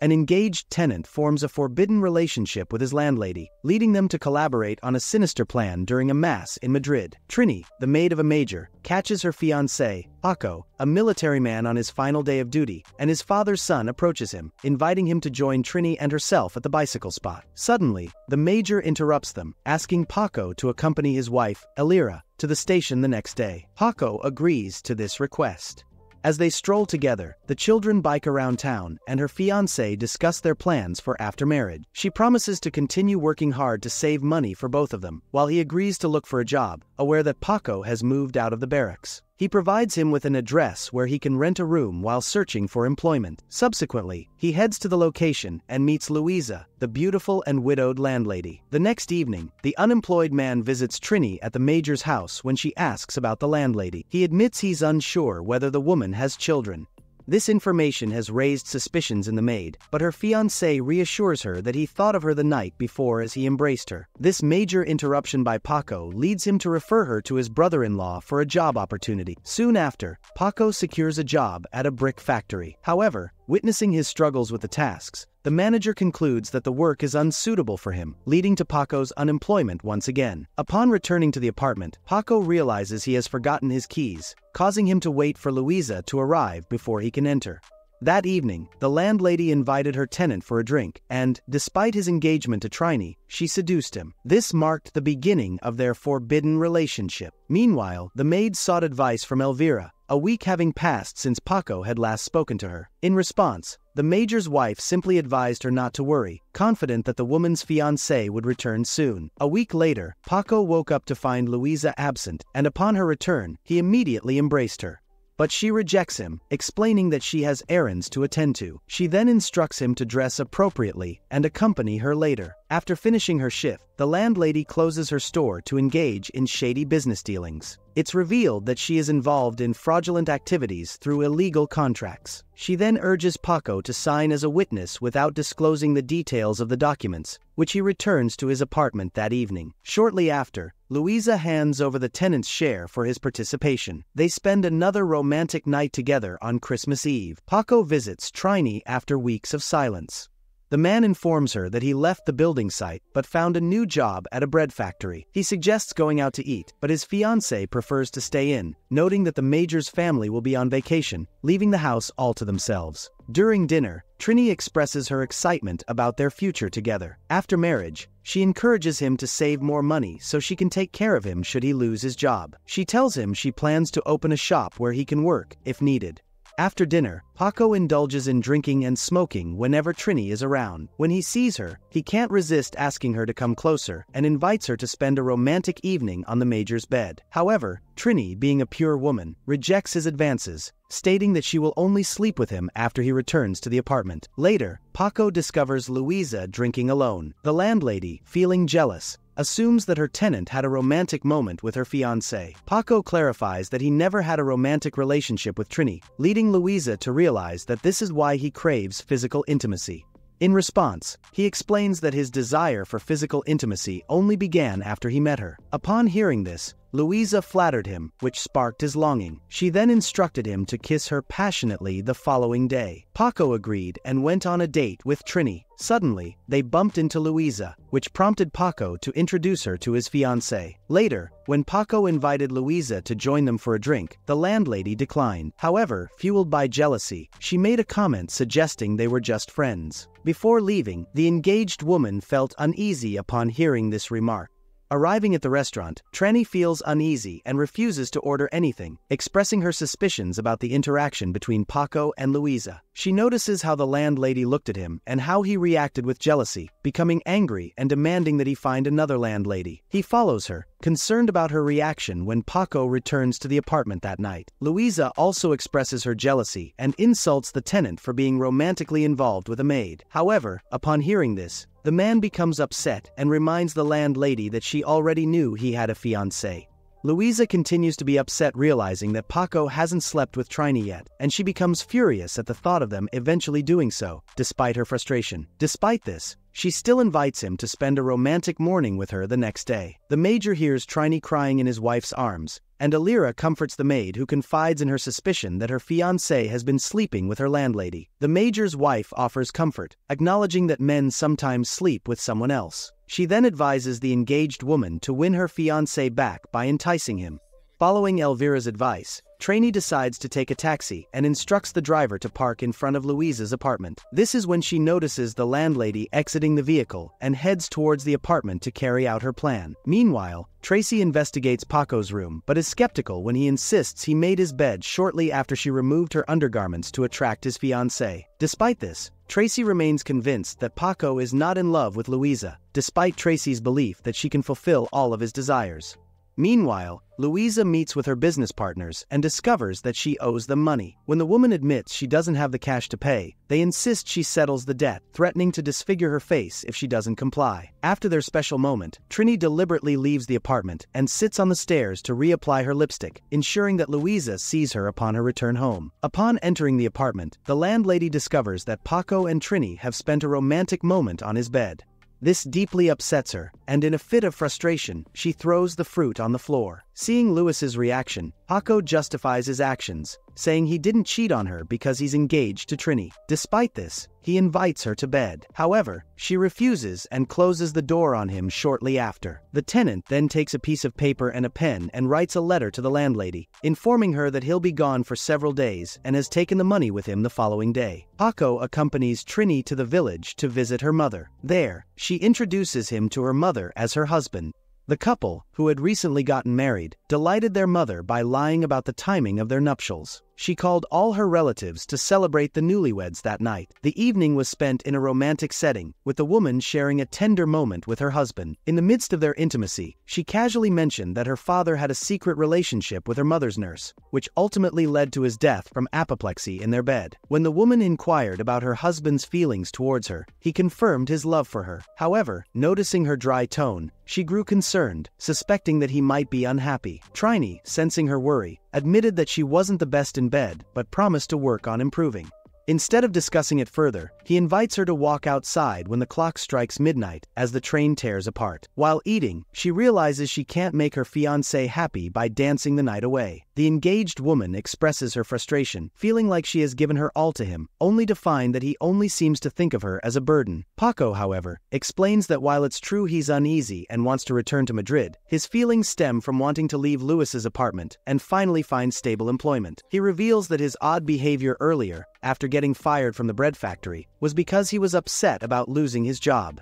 An engaged tenant forms a forbidden relationship with his landlady, leading them to collaborate on a sinister plan during a mass in Madrid. Trini, the maid of a major, catches her fiancé, Paco, a military man on his final day of duty, and his father's son approaches him, inviting him to join Trini and herself at the bicycle spot. Suddenly, the major interrupts them, asking Paco to accompany his wife, Elvira, to the station the next day. Paco agrees to this request. As they stroll together, the children bike around town and her fiancé discuss their plans for after marriage. She promises to continue working hard to save money for both of them, while he agrees to look for a job, aware that Paco has moved out of the barracks. He provides him with an address where he can rent a room while searching for employment. Subsequently, he heads to the location and meets Louisa, the beautiful and widowed landlady. The next evening, the unemployed man visits Trini at the major's house when she asks about the landlady. He admits he's unsure whether the woman has children, this information has raised suspicions in the maid, but her fiancé reassures her that he thought of her the night before as he embraced her. This major interruption by Paco leads him to refer her to his brother-in-law for a job opportunity. Soon after, Paco secures a job at a brick factory. However, witnessing his struggles with the tasks, the manager concludes that the work is unsuitable for him, leading to Paco's unemployment once again. Upon returning to the apartment, Paco realizes he has forgotten his keys, causing him to wait for Louisa to arrive before he can enter. That evening, the landlady invited her tenant for a drink, and, despite his engagement to Trini, she seduced him. This marked the beginning of their forbidden relationship. Meanwhile, the maid sought advice from Elvira, a week having passed since Paco had last spoken to her. In response, the major's wife simply advised her not to worry, confident that the woman's fiancé would return soon. A week later, Paco woke up to find Luisa absent, and upon her return, he immediately embraced her. But she rejects him, explaining that she has errands to attend to. She then instructs him to dress appropriately and accompany her later. After finishing her shift, the landlady closes her store to engage in shady business dealings. It's revealed that she is involved in fraudulent activities through illegal contracts. She then urges Paco to sign as a witness without disclosing the details of the documents, which he returns to his apartment that evening. Shortly after, Louisa hands over the tenant's share for his participation. They spend another romantic night together on Christmas Eve. Paco visits Trini after weeks of silence. The man informs her that he left the building site but found a new job at a bread factory. He suggests going out to eat, but his fiancée prefers to stay in, noting that the major's family will be on vacation, leaving the house all to themselves. During dinner, Trini expresses her excitement about their future together. After marriage, she encourages him to save more money so she can take care of him should he lose his job. She tells him she plans to open a shop where he can work, if needed. After dinner, Paco indulges in drinking and smoking whenever Trini is around. When he sees her, he can't resist asking her to come closer and invites her to spend a romantic evening on the Major's bed. However, Trini, being a pure woman, rejects his advances, stating that she will only sleep with him after he returns to the apartment. Later, Paco discovers Louisa drinking alone. The landlady, feeling jealous, assumes that her tenant had a romantic moment with her fiancé. Paco clarifies that he never had a romantic relationship with Trini, leading Louisa to realize that this is why he craves physical intimacy. In response, he explains that his desire for physical intimacy only began after he met her. Upon hearing this, Louisa flattered him, which sparked his longing. She then instructed him to kiss her passionately the following day. Paco agreed and went on a date with Trini. Suddenly, they bumped into Louisa, which prompted Paco to introduce her to his fiancée. Later, when Paco invited Louisa to join them for a drink, the landlady declined. However, fueled by jealousy, she made a comment suggesting they were just friends. Before leaving, the engaged woman felt uneasy upon hearing this remark. Arriving at the restaurant, Trini feels uneasy and refuses to order anything, expressing her suspicions about the interaction between Paco and Louisa. She notices how the landlady looked at him and how he reacted with jealousy, becoming angry and demanding that he find another landlady. He follows her, concerned about her reaction when Paco returns to the apartment that night. Louisa also expresses her jealousy and insults the tenant for being romantically involved with a maid. However, upon hearing this, the man becomes upset and reminds the landlady that she already knew he had a fiancée. Louisa continues to be upset realizing that Paco hasn't slept with Trini yet, and she becomes furious at the thought of them eventually doing so, despite her frustration. Despite this, she still invites him to spend a romantic morning with her the next day. The major hears Trini crying in his wife's arms, and Elvira comforts the maid who confides in her suspicion that her fiancé has been sleeping with her landlady. The major's wife offers comfort, acknowledging that men sometimes sleep with someone else. She then advises the engaged woman to win her fiancé back by enticing him. Following Elvira's advice, Trini decides to take a taxi and instructs the driver to park in front of Louisa's apartment. This is when she notices the landlady exiting the vehicle and heads towards the apartment to carry out her plan. Meanwhile, Tracy investigates Paco's room but is skeptical when he insists he made his bed shortly after she removed her undergarments to attract his fiancée. Despite this, Tracy remains convinced that Paco is not in love with Louisa, despite Tracy's belief that she can fulfill all of his desires. Meanwhile, Louisa meets with her business partners and discovers that she owes them money. When the woman admits she doesn't have the cash to pay, they insist she settles the debt, threatening to disfigure her face if she doesn't comply. After their special moment, Trini deliberately leaves the apartment and sits on the stairs to reapply her lipstick, ensuring that Louisa sees her upon her return home. Upon entering the apartment, the landlady discovers that Paco and Trini have spent a romantic moment on his bed. This deeply upsets her, and in a fit of frustration, she throws the fruit on the floor. Seeing Louis's reaction, Paco justifies his actions, saying he didn't cheat on her because he's engaged to Trini. Despite this, he invites her to bed. However, she refuses and closes the door on him shortly after. The tenant then takes a piece of paper and a pen and writes a letter to the landlady, informing her that he'll be gone for several days and has taken the money with him the following day. Paco accompanies Trini to the village to visit her mother. There, she introduces him to her mother as her husband, the couple, who had recently gotten married, delighted their mother by lying about the timing of their nuptials. She called all her relatives to celebrate the newlyweds that night. The evening was spent in a romantic setting, with the woman sharing a tender moment with her husband. In the midst of their intimacy, she casually mentioned that her father had a secret relationship with her mother's nurse, which ultimately led to his death from apoplexy in their bed. When the woman inquired about her husband's feelings towards her, he confirmed his love for her. However, noticing her dry tone, she grew concerned, suspecting that he might be unhappy. Trini, sensing her worry, admitted that she wasn't the best in bed but promised to work on improving. Instead of discussing it further, he invites her to walk outside when the clock strikes midnight as the train tears apart. While eating, she realizes she can't make her fiancé happy by dancing the night away. The engaged woman expresses her frustration, feeling like she has given her all to him, only to find that he only seems to think of her as a burden. Paco, however, explains that while it's true he's uneasy and wants to return to Madrid, his feelings stem from wanting to leave Louis's apartment and finally find stable employment. He reveals that his odd behavior earlier, after getting fired from the bread factory, was because he was upset about losing his job.